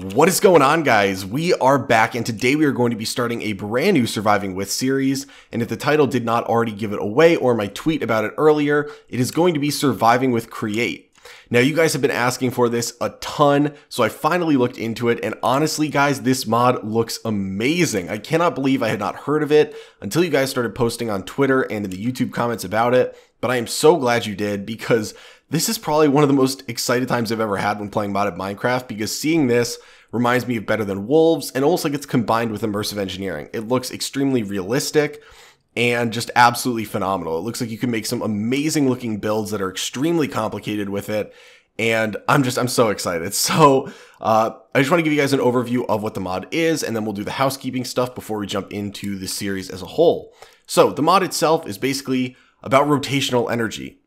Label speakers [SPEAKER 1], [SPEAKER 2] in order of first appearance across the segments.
[SPEAKER 1] What is going on guys? We are back and today we are going to be starting a brand new Surviving With series and if the title did not already give it away or my tweet about it earlier, it is going to be Surviving with Create. Now you guys have been asking for this a ton, so I finally looked into it and honestly guys, this mod looks amazing. I cannot believe I had not heard of it until you guys started posting on Twitter and in the YouTube comments about it, but I am so glad you did because this is probably one of the most excited times I've ever had when playing modded Minecraft because seeing this reminds me of Better Than Wolves and almost like it's combined with immersive engineering. It looks extremely realistic and just absolutely phenomenal. It looks like you can make some amazing looking builds that are extremely complicated with it. And I'm just, I'm so excited. So, uh, I just want to give you guys an overview of what the mod is, and then we'll do the housekeeping stuff before we jump into the series as a whole. So, the mod itself is basically about rotational energy.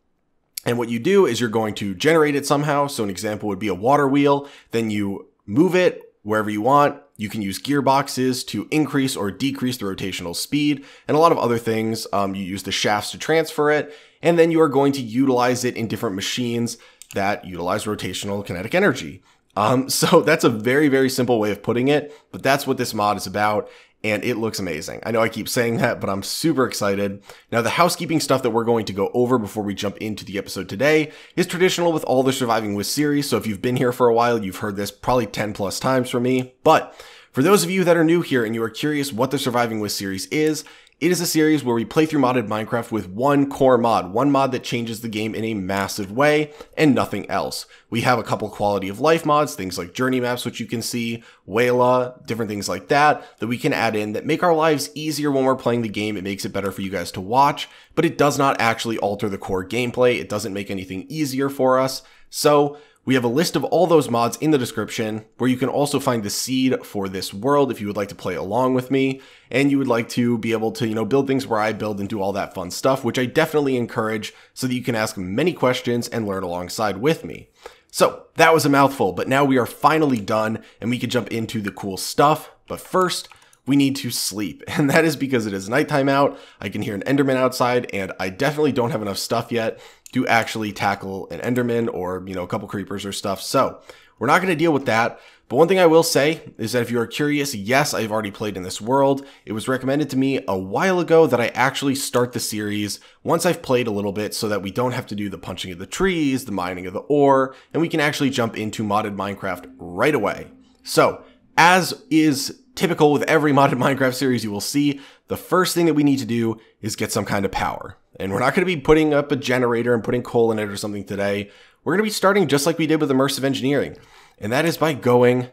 [SPEAKER 1] And what you do is you're going to generate it somehow. So an example would be a water wheel. Then you move it wherever you want. You can use gearboxes to increase or decrease the rotational speed and a lot of other things. Um, you use the shafts to transfer it. And then you are going to utilize it in different machines that utilize rotational kinetic energy. Um, so that's a very, very simple way of putting it, but that's what this mod is about and it looks amazing. I know I keep saying that, but I'm super excited. Now, the housekeeping stuff that we're going to go over before we jump into the episode today is traditional with all the Surviving With series. So if you've been here for a while, you've heard this probably 10 plus times from me. But for those of you that are new here and you are curious what the Surviving With series is, it is a series where we play through modded Minecraft with one core mod, one mod that changes the game in a massive way and nothing else. We have a couple quality of life mods, things like journey maps, which you can see, Waila, different things like that, that we can add in that make our lives easier when we're playing the game. It makes it better for you guys to watch, but it does not actually alter the core gameplay. It doesn't make anything easier for us. So we have a list of all those mods in the description where you can also find the seed for this world if you would like to play along with me and you would like to be able to, you know, build things where I build and do all that fun stuff, which I definitely encourage so that you can ask many questions and learn alongside with me. So that was a mouthful, but now we are finally done and we can jump into the cool stuff. But first, we need to sleep. And that is because it is nighttime out. I can hear an Enderman outside and I definitely don't have enough stuff yet to actually tackle an Enderman or, you know, a couple creepers or stuff. So we're not going to deal with that. But one thing I will say is that if you are curious, yes, I've already played in this world. It was recommended to me a while ago that I actually start the series once I've played a little bit so that we don't have to do the punching of the trees, the mining of the ore, and we can actually jump into modded Minecraft right away. So, as is typical with every modded Minecraft series you will see, the first thing that we need to do is get some kind of power. And we're not going to be putting up a generator and putting coal in it or something today. We're going to be starting just like we did with immersive engineering. And that is by going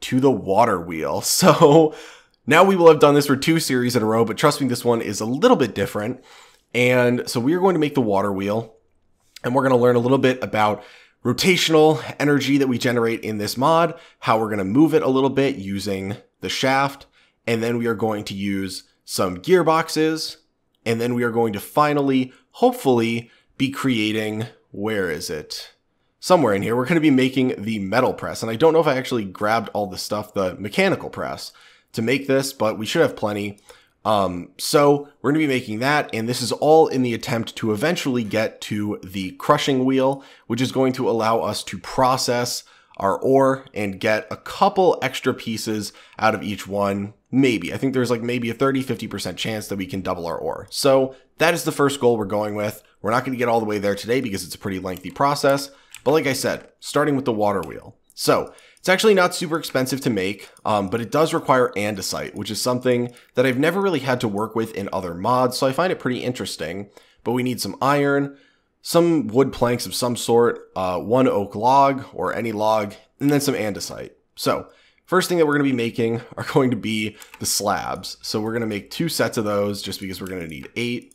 [SPEAKER 1] to the water wheel. So now we will have done this for two series in a row, but trust me, this one is a little bit different. And so we are going to make the water wheel and we're going to learn a little bit about rotational energy that we generate in this mod, how we're going to move it a little bit using the shaft, and then we are going to use some gearboxes, and then we are going to finally, hopefully, be creating, where is it? Somewhere in here, we're going to be making the metal press. And I don't know if I actually grabbed all the stuff, the mechanical press to make this, but we should have plenty. Um, so we're going to be making that, and this is all in the attempt to eventually get to the crushing wheel, which is going to allow us to process our ore and get a couple extra pieces out of each one. Maybe. I think there's like maybe a 30, 50% chance that we can double our ore. So that is the first goal we're going with. We're not going to get all the way there today because it's a pretty lengthy process. But like I said, starting with the water wheel. So it's actually not super expensive to make, um, but it does require andesite, which is something that I've never really had to work with in other mods. So I find it pretty interesting. But we need some iron, some wood planks of some sort, uh, one oak log or any log, and then some andesite. So first thing that we're going to be making are going to be the slabs. So we're going to make two sets of those just because we're going to need eight.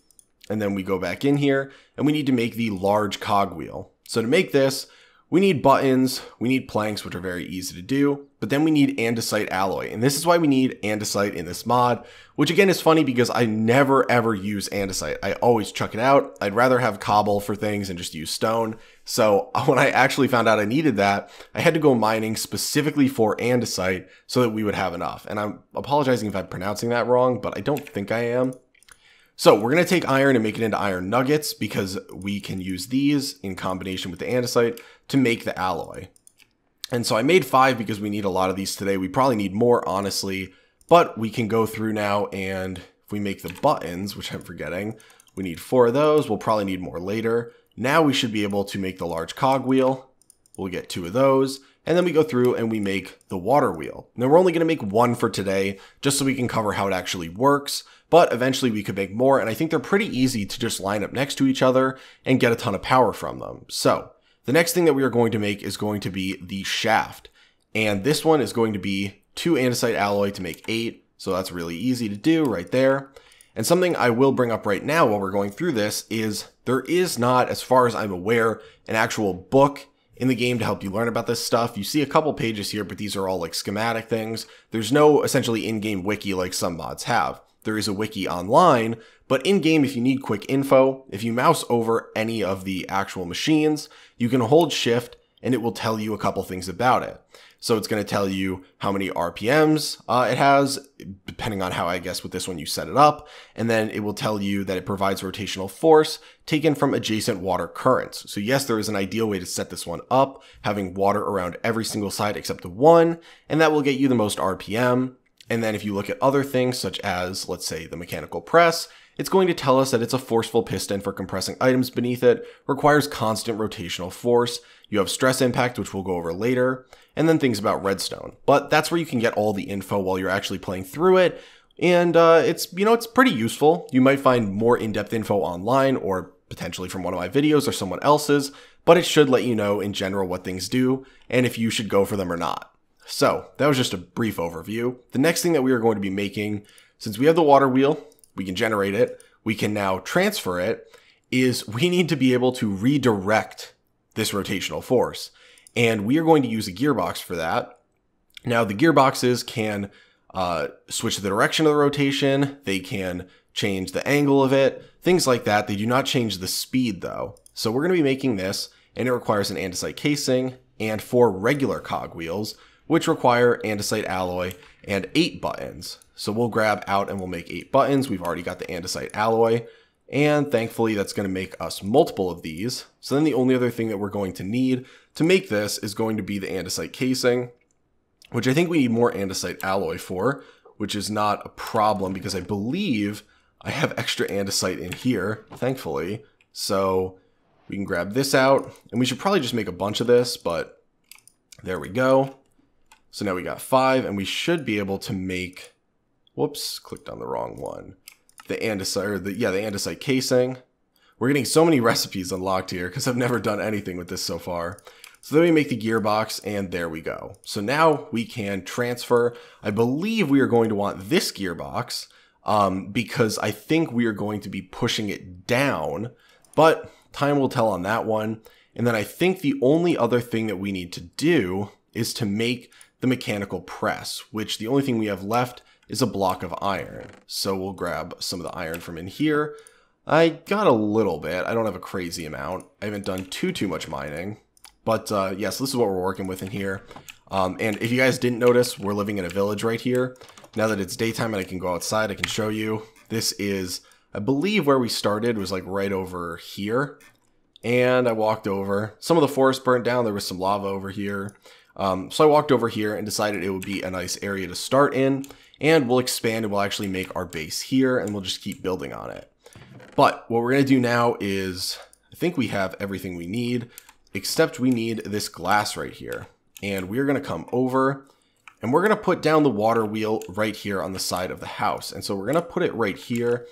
[SPEAKER 1] And then we go back in here and we need to make the large cogwheel. So to make this, we need buttons, we need planks, which are very easy to do, but then we need andesite alloy. And this is why we need andesite in this mod, which again is funny because I never ever use andesite. I always chuck it out. I'd rather have cobble for things and just use stone. So when I actually found out I needed that, I had to go mining specifically for andesite so that we would have enough. And I'm apologizing if I'm pronouncing that wrong, but I don't think I am. So we're going to take iron and make it into iron nuggets because we can use these in combination with the andesite to make the alloy. And so I made five because we need a lot of these today. We probably need more, honestly, but we can go through now and if we make the buttons, which I'm forgetting, we need four of those. We'll probably need more later. Now we should be able to make the large cogwheel. We'll get two of those. And then we go through and we make the water wheel. Now we're only going to make one for today, just so we can cover how it actually works. But eventually we could make more, and I think they're pretty easy to just line up next to each other and get a ton of power from them. So the next thing that we are going to make is going to be the shaft. And this one is going to be two andesite alloy to make eight. So that's really easy to do right there. And something I will bring up right now while we're going through this is there is not, as far as I'm aware, an actual book in the game to help you learn about this stuff. You see a couple pages here, but these are all like schematic things. There's no essentially in-game wiki like some mods have. There is a wiki online, but in-game, if you need quick info, if you mouse over any of the actual machines, you can hold shift and it will tell you a couple things about it. So it's going to tell you how many RPMs uh, it has, depending on how I guess with this one you set it up. And then it will tell you that it provides rotational force taken from adjacent water currents. So yes, there is an ideal way to set this one up, having water around every single side except the one, and that will get you the most RPM. And then if you look at other things such as, let's say, the mechanical press, it's going to tell us that it's a forceful piston for compressing items beneath it, requires constant rotational force. You have stress impact, which we'll go over later, and then things about redstone. But that's where you can get all the info while you're actually playing through it. And uh, it's, you know, it's pretty useful. You might find more in-depth info online or potentially from one of my videos or someone else's, but it should let you know in general what things do and if you should go for them or not. So that was just a brief overview. The next thing that we are going to be making, since we have the water wheel, we can generate it, we can now transfer it, is we need to be able to redirect this rotational force. And we are going to use a gearbox for that. Now the gearboxes can uh, switch the direction of the rotation, they can change the angle of it, things like that. They do not change the speed though. So we're going to be making this and it requires an andesite casing and four regular cogwheels, which require andesite alloy and eight buttons. So we'll grab out and we'll make eight buttons. We've already got the andesite alloy. And thankfully that's going to make us multiple of these. So then the only other thing that we're going to need to make this is going to be the andesite casing, which I think we need more andesite alloy for, which is not a problem because I believe I have extra andesite in here, thankfully. So we can grab this out and we should probably just make a bunch of this, but there we go. So now we got five and we should be able to make, whoops, clicked on the wrong one. The andesite, or the, yeah, the andesite casing. We're getting so many recipes unlocked here because I've never done anything with this so far. So then we make the gearbox and there we go. So now we can transfer. I believe we are going to want this gearbox um, because I think we are going to be pushing it down, but time will tell on that one. And then I think the only other thing that we need to do is to make the mechanical press, which the only thing we have left is a block of iron. So we'll grab some of the iron from in here. I got a little bit. I don't have a crazy amount. I haven't done too, too much mining. But uh, yes, yeah, so this is what we're working with in here. Um, and if you guys didn't notice, we're living in a village right here. Now that it's daytime and I can go outside, I can show you. This is, I believe where we started was like right over here. And I walked over. Some of the forest burnt down. There was some lava over here. Um, so I walked over here and decided it would be a nice area to start in. And we'll expand and we'll actually make our base here and we'll just keep building on it. But what we're going to do now is, I think we have everything we need, except we need this glass right here. And we're going to come over and we're going to put down the water wheel right here on the side of the house. And so we're going to put it right here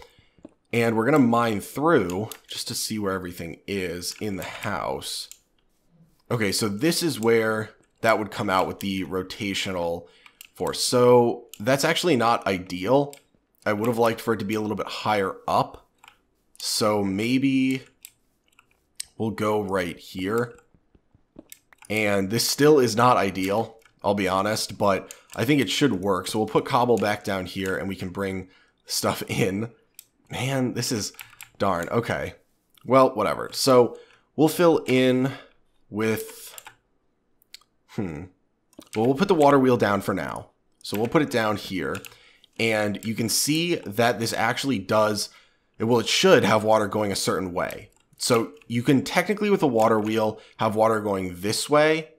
[SPEAKER 1] and we're going to mine through just to see where everything is in the house. Okay, so this is where that would come out with the rotational force. So that's actually not ideal. I would have liked for it to be a little bit higher up. So maybe we'll go right here. And this still is not ideal. I'll be honest, but I think it should work. So we'll put cobble back down here and we can bring stuff in. Man, this is darn. Okay. Well, whatever. So we'll fill in with, hmm. Well, we'll put the water wheel down for now. So we'll put it down here and you can see that this actually does, well, it should have water going a certain way. So you can technically with a water wheel have water going this way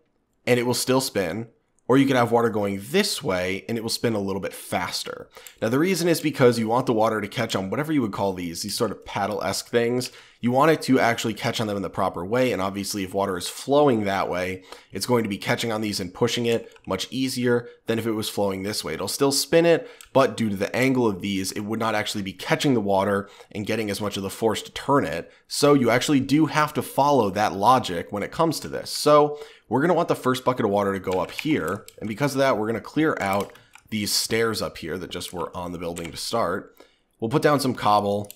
[SPEAKER 1] and it will still spin. Or you can have water going this way and it will spin a little bit faster. Now the reason is because you want the water to catch on whatever you would call these, these sort of paddle-esque things. You want it to actually catch on them in the proper way. And obviously if water is flowing that way, it's going to be catching on these and pushing it much easier than if it was flowing this way. It'll still spin it, but due to the angle of these, it would not actually be catching the water and getting as much of the force to turn it. So you actually do have to follow that logic when it comes to this. So we're going to want the first bucket of water to go up here. And because of that, we're going to clear out these stairs up here that just were on the building to start. We'll put down some cobble.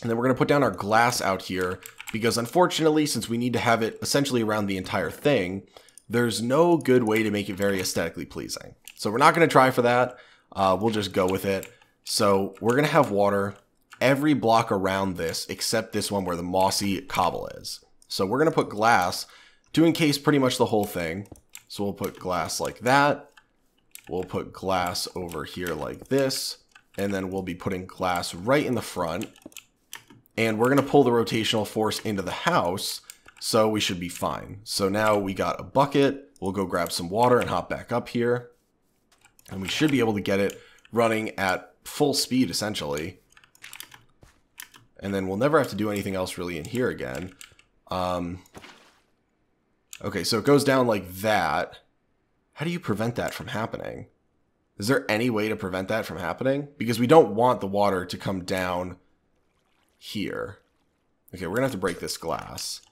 [SPEAKER 1] And then we're going to put down our glass out here. Because unfortunately, since we need to have it essentially around the entire thing, there's no good way to make it very aesthetically pleasing. So we're not going to try for that. Uh, we'll just go with it. So we're going to have water every block around this except this one where the mossy cobble is. So we're going to put glass to encase pretty much the whole thing. So we'll put glass like that. We'll put glass over here like this. And then we'll be putting glass right in the front. And we're going to pull the rotational force into the house. So we should be fine. So now we got a bucket. We'll go grab some water and hop back up here. And we should be able to get it running at full speed, essentially. And then we'll never have to do anything else really in here again. Um, Okay, so it goes down like that. How do you prevent that from happening? Is there any way to prevent that from happening? Because we don't want the water to come down here. Okay, we're to have to break this glass.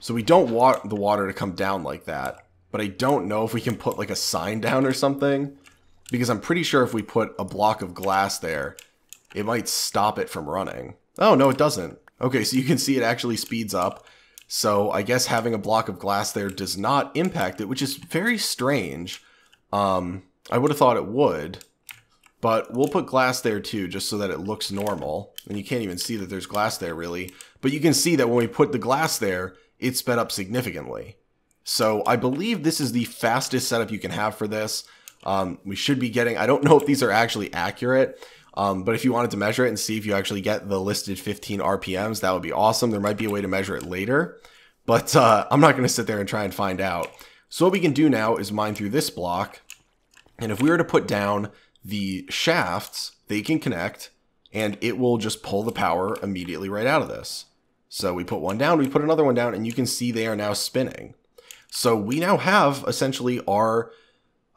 [SPEAKER 1] So we don't want the water to come down like that. But I don't know if we can put like a sign down or something. Because I'm pretty sure if we put a block of glass there, it might stop it from running. Oh, no, it doesn't. Okay, so you can see it actually speeds up. So I guess having a block of glass there does not impact it, which is very strange. Um, I would have thought it would, but we'll put glass there too, just so that it looks normal. And you can't even see that there's glass there really, but you can see that when we put the glass there, it sped up significantly. So I believe this is the fastest setup you can have for this. Um, we should be getting, I don't know if these are actually accurate, um, but if you wanted to measure it and see if you actually get the listed 15 RPMs, that would be awesome. There might be a way to measure it later, but uh, I'm not going to sit there and try and find out. So what we can do now is mine through this block. And if we were to put down the shafts, they can connect and it will just pull the power immediately right out of this. So we put one down, we put another one down, and you can see they are now spinning. So we now have essentially our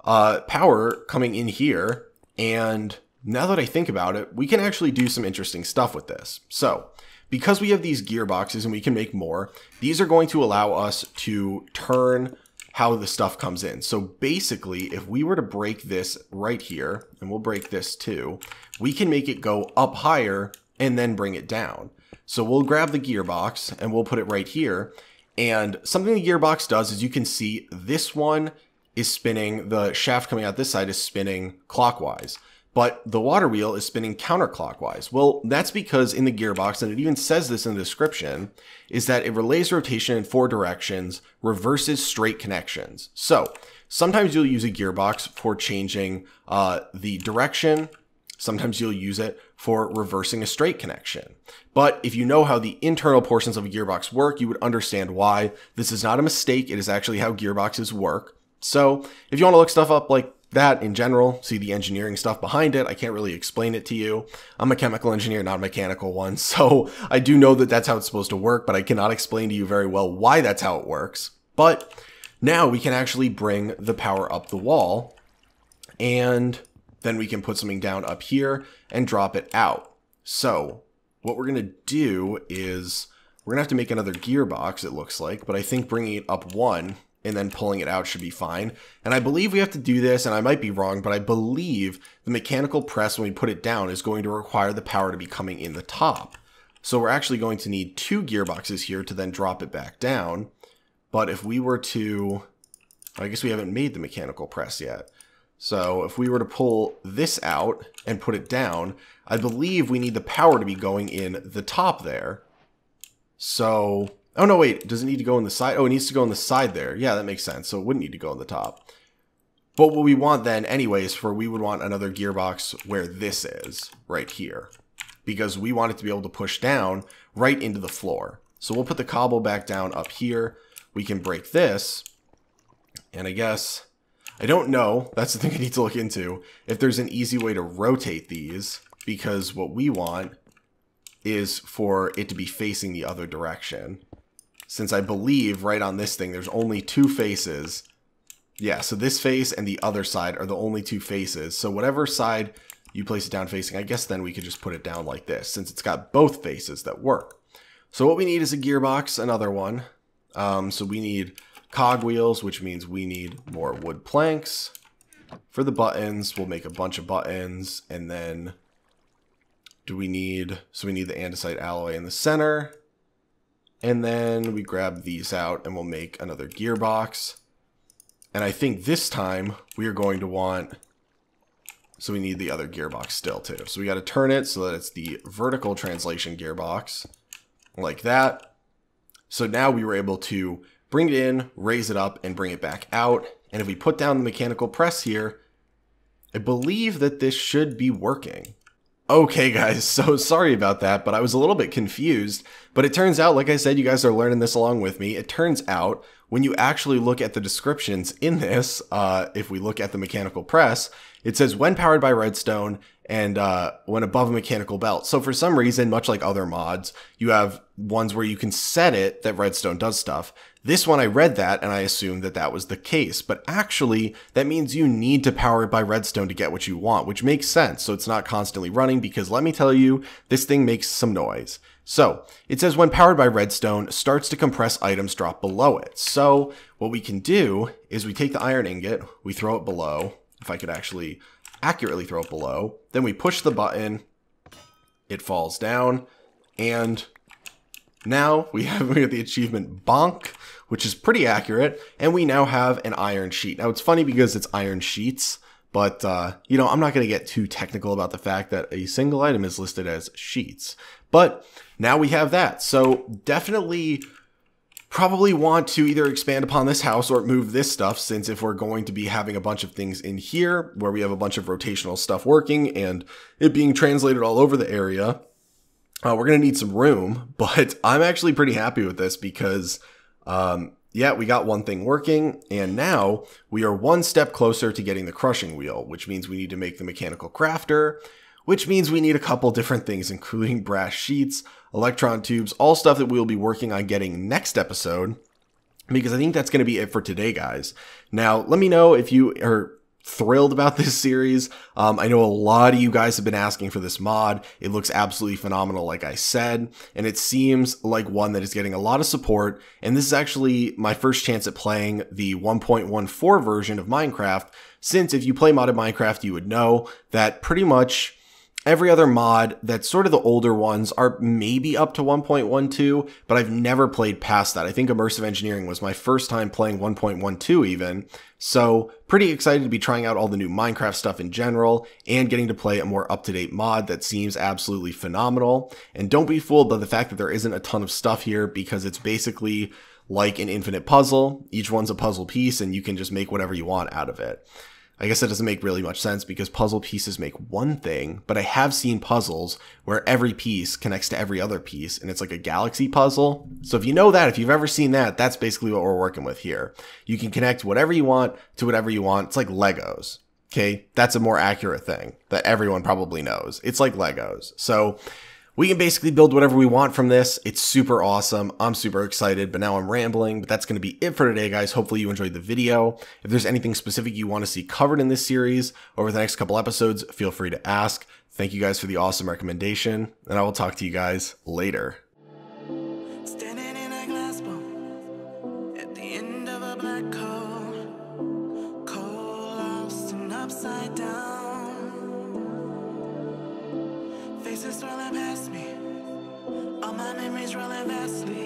[SPEAKER 1] uh, power coming in here, and now that I think about it, we can actually do some interesting stuff with this. So, because we have these gearboxes and we can make more, these are going to allow us to turn how the stuff comes in. So basically, if we were to break this right here, and we'll break this too, we can make it go up higher and then bring it down. So we'll grab the gearbox and we'll put it right here. And something the gearbox does is you can see this one is spinning, the shaft coming out this side is spinning clockwise but the water wheel is spinning counterclockwise. Well, that's because in the gearbox, and it even says this in the description, is that it relays rotation in four directions, reverses straight connections. So sometimes you'll use a gearbox for changing uh, the direction. Sometimes you'll use it for reversing a straight connection. But if you know how the internal portions of a gearbox work, you would understand why. This is not a mistake. It is actually how gearboxes work. So if you want to look stuff up like that in general, see the engineering stuff behind it. I can't really explain it to you. I'm a chemical engineer, not a mechanical one. So I do know that that's how it's supposed to work, but I cannot explain to you very well why that's how it works. But now we can actually bring the power up the wall and then we can put something down up here and drop it out. So what we're going to do is we're going to have to make another gearbox, it looks like, but I think bringing it up one and then pulling it out should be fine. And I believe we have to do this, and I might be wrong, but I believe the mechanical press, when we put it down, is going to require the power to be coming in the top. So we're actually going to need two gearboxes here to then drop it back down. But if we were to, I guess we haven't made the mechanical press yet. So if we were to pull this out and put it down, I believe we need the power to be going in the top there. So Oh, no, wait. Does it need to go in the side? Oh, it needs to go on the side there. Yeah, that makes sense. So it wouldn't need to go on the top. But what we want then anyways, for we would want another gearbox where this is, right here. Because we want it to be able to push down right into the floor. So we'll put the cobble back down up here. We can break this. And I guess, I don't know, that's the thing I need to look into, if there's an easy way to rotate these, because what we want is for it to be facing the other direction. Since I believe right on this thing, there's only two faces. Yeah, so this face and the other side are the only two faces. So whatever side you place it down facing, I guess then we could just put it down like this, since it's got both faces that work. So what we need is a gearbox, another one. Um, so we need cogwheels, which means we need more wood planks. For the buttons, we'll make a bunch of buttons, and then do we need, so we need the andesite alloy in the center, and then we grab these out and we'll make another gearbox. And I think this time we are going to want, so we need the other gearbox still too. So we got to turn it so that it's the vertical translation gearbox like that. So now we were able to bring it in, raise it up, and bring it back out. And if we put down the mechanical press here, I believe that this should be working. Okay guys, so sorry about that, but I was a little bit confused. But it turns out, like I said, you guys are learning this along with me. It turns out when you actually look at the descriptions in this, uh, if we look at the mechanical press, it says when powered by redstone and uh, when above a mechanical belt. So for some reason, much like other mods, you have ones where you can set it that redstone does stuff. This one, I read that and I assumed that that was the case, but actually that means you need to power it by redstone to get what you want, which makes sense. So it's not constantly running because let me tell you, this thing makes some noise. So it says when powered by redstone starts to compress items drop below it. So what we can do is we take the iron ingot, we throw it below, if I could actually accurately throw it below, then we push the button, it falls down, and now we have, we the achievement Bonk, which is pretty accurate, and we now have an iron sheet. Now it's funny because it's iron sheets, but uh, you know, I'm not going to get too technical about the fact that a single item is listed as sheets. But now we have that. So definitely probably want to either expand upon this house or move this stuff since if we're going to be having a bunch of things in here where we have a bunch of rotational stuff working and it being translated all over the area, uh, we're going to need some room, but I'm actually pretty happy with this because, um, yeah, we got one thing working, and now we are one step closer to getting the crushing wheel, which means we need to make the mechanical crafter, which means we need a couple different things, including brass sheets, electron tubes, all stuff that we'll be working on getting next episode, because I think that's going to be it for today, guys. Now, let me know if you are thrilled about this series. Um, I know a lot of you guys have been asking for this mod. It looks absolutely phenomenal, like I said, and it seems like one that is getting a lot of support. And this is actually my first chance at playing the 1.14 version of Minecraft, since if you play modded Minecraft, you would know that pretty much every other mod that's sort of the older ones are maybe up to 1.12, but I've never played past that. I think Immersive Engineering was my first time playing 1.12 even. So pretty excited to be trying out all the new Minecraft stuff in general and getting to play a more up-to-date mod that seems absolutely phenomenal. And don't be fooled by the fact that there isn't a ton of stuff here because it's basically like an infinite puzzle. Each one's a puzzle piece and you can just make whatever you want out of it. I guess that doesn't make really much sense because puzzle pieces make one thing, but I have seen puzzles where every piece connects to every other piece and it's like a galaxy puzzle. So if you know that, if you've ever seen that, that's basically what we're working with here. You can connect whatever you want to whatever you want. It's like Legos. Okay. That's a more accurate thing that everyone probably knows. It's like Legos. So we can basically build whatever we want from this. It's super awesome. I'm super excited, but now I'm rambling, but that's going to be it for today, guys. Hopefully you enjoyed the video. If there's anything specific you want to see covered in this series over the next couple episodes, feel free to ask. Thank you guys for the awesome recommendation, and I will talk to you guys later. upside down memories rolling vastly.